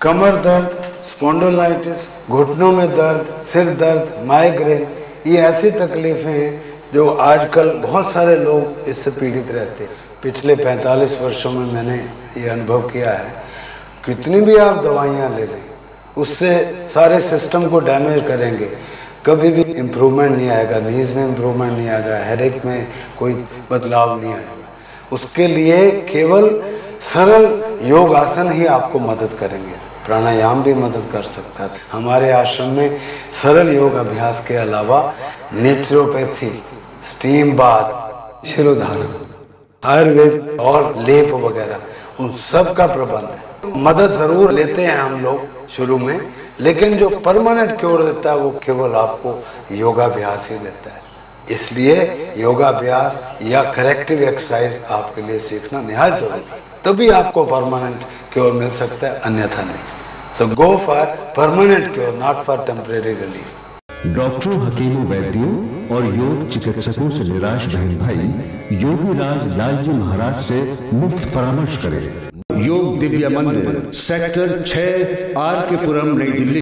कमर दर्द स्पॉन्डोलाइटिस घुटनों में दर्द, सिर दर्द माइग्रेन ये ऐसी तकलीफ़ें हैं जो आजकल बहुत सारे लोग इससे पीड़ित रहते हैं। पिछले 45 वर्षों में मैंने ये अनुभव किया है, कितनी भी आप दवाइयाँ ले लें, उससे सारे सिस्टम को डैमेज करेंगे। कभी भी इम्प्रूवमेंट नहीं आएगा नीज में इम्प्रूवमेंट नहीं आएगा हेडेक में कोई बदलाव नहीं आएगा। उसके लिए केवल सरल योग आसन ही आपको मदद करेंगे। प्राणायाम भी मदद कर सकता है। हमारे आश्रम में सरल योग अभ्यास के अलावा नेचुरोपैथी स्टीम बाथ शिरोधारण आयुर्वेद और लेप वगैरह, उन सब का प्रबंध है। मदद ज़रूर लेते हैं हम लोग शुरू में, लेकिन जो परमानेंट क्योर देता है वो केवल आपको योगाभ्यास ही देता है। इसलिए योगाभ्यास या करेक्टिव एक्सरसाइज आपके लिए सीखना निहायत ज़रूरी है। तभी आपको परमानेंट क्योर मिल सकता है, अन्यथा नहीं। सो go for permanent cure, not for temporary relief. डॉक्टरों हकीमों वैद्यों और योग चिकित्सकों से निराश बहन भाई योगी राज लालजी महाराज से मुफ़्त परामर्श करें योग दिव्य मंदिर सेक्टर 6 आर के पुरम नई दिल्ली